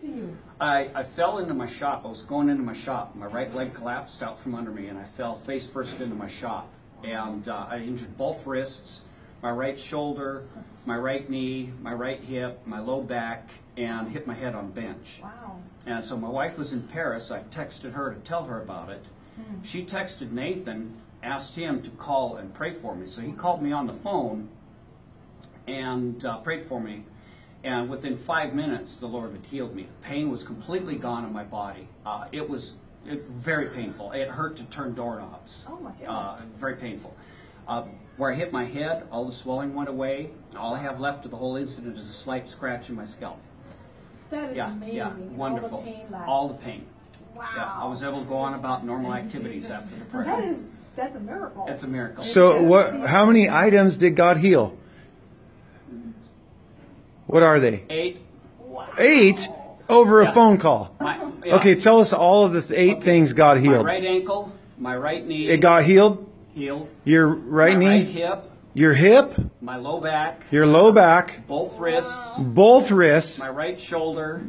to you? I, I fell into my shop. I was going into my shop. My right leg collapsed out from under me, and I fell face first into my shop. And uh, I injured both wrists, my right shoulder, my right knee, my right hip, my low back, and hit my head on a bench. Wow. And so my wife was in Paris. I texted her to tell her about it. She texted Nathan, asked him to call and pray for me. So he called me on the phone and uh, prayed for me. And within five minutes, the Lord had healed me. The pain was completely gone in my body. Uh, it was it, very painful. It hurt to turn doorknobs. Oh, my goodness. Uh, very painful. Uh, where I hit my head, all the swelling went away. All I have left of the whole incident is a slight scratch in my scalp. That is Yeah, amazing. yeah, All the wonderful. pain left. All the pain. Wow. Yeah, I was able to go on about normal activities after the prayer. is, that's a miracle. It's a miracle. So what? How many items did God heal? What are they? Eight. Wow. Eight over a phone call. My, yeah. Okay, tell us all of the th- eight Okay. things God healed. My right ankle, my right knee It got healed. healed. Your right my knee, right hip, your hip, my low back, your low back, both wrists, both wrists, my right shoulder,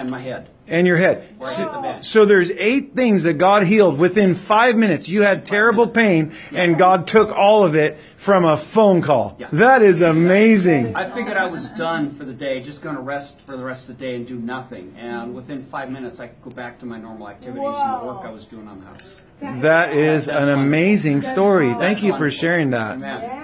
and my head. and your head. Where I hit the. So there's eight things that God healed within five minutes. You had terrible pain, and God took all of it from a phone call. Yeah. That is amazing. I figured I was done for the day, just going to rest for the rest of the day and do nothing. And within five minutes, I could go back to my normal activities and the work I was doing on the house. That is That's an wonderful. amazing story. That's Thank you for sharing that. Amen. Yes, praise